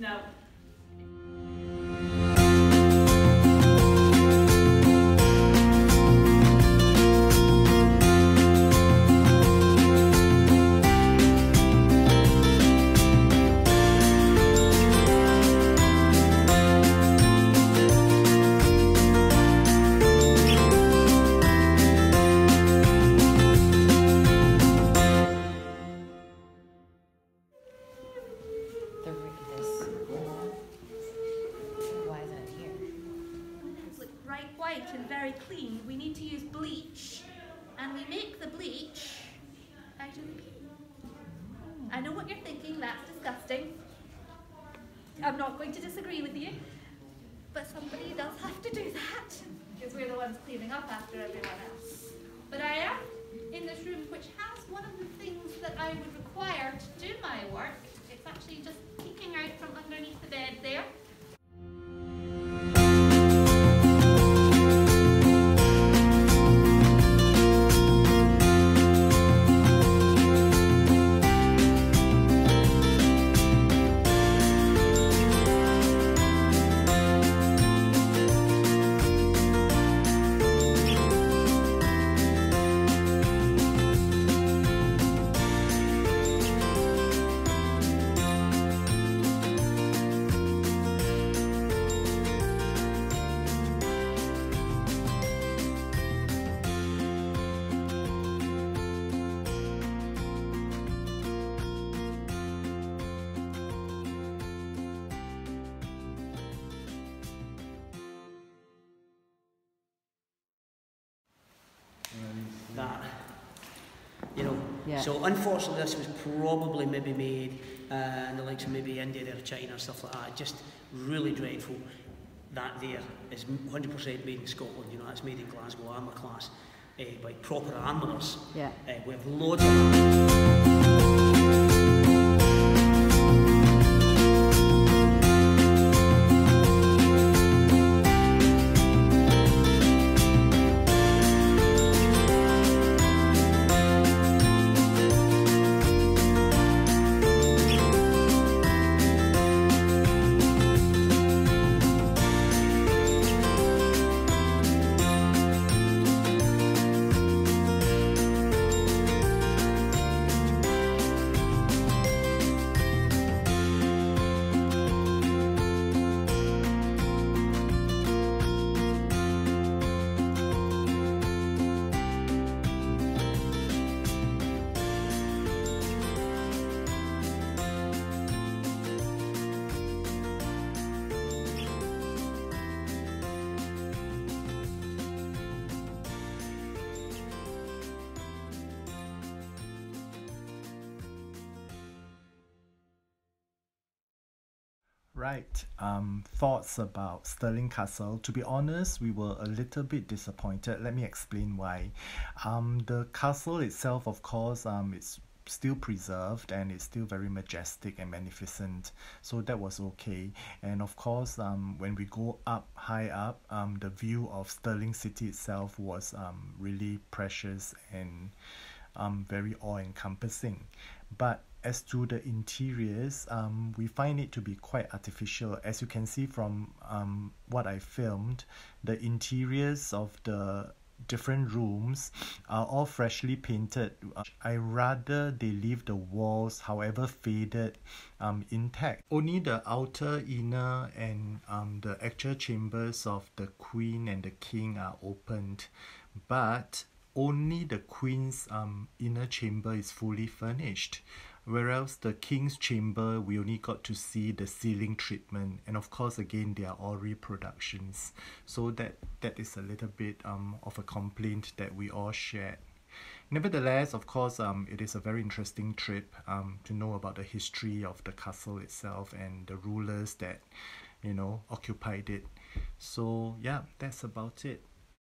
see. Clean. We need to use bleach, and we make the bleach out of the pea. I know what you're thinking, that's disgusting. I'm not going to disagree with you, but somebody does have to do that, because we're the ones cleaning up after everyone else. But I am in this room, which has one of the things that I would require to do my work. It's actually just peeking out from underneath the bed there. Yeah. So unfortunately, this was probably maybe made uh, in the likes of maybe India or China or stuff like that. Just really dreadful. That there is 100% made in Scotland. You know, that's made in Glasgow armour class eh, uh, by proper armourers. Yeah. Uh, we have loads of. Right. Um, thoughts about Stirling Castle. To be honest, we were a little bit disappointed. Let me explain why. Um, the castle itself, of course, um, it's still preserved and it's still very majestic and magnificent. So that was okay. And of course, um, when we go up high up, um, the view of Stirling City itself was um, really precious and um, very awe-encompassing. But as to the interiors, um, we find it to be quite artificial. As you can see from um, what I filmed, the interiors of the different rooms are all freshly painted. I rather they leave the walls, however faded, um, intact. Only the outer, inner, and um, the actual chambers of the queen and the king are opened, but only the queen's um, inner chamber is fully furnished whereas the king's chamber we only got to see the ceiling treatment and of course again they are all reproductions. So that that is a little bit um, of a complaint that we all shared. Nevertheless of course um, it is a very interesting trip um, to know about the history of the castle itself and the rulers that you know occupied it. So yeah that's about it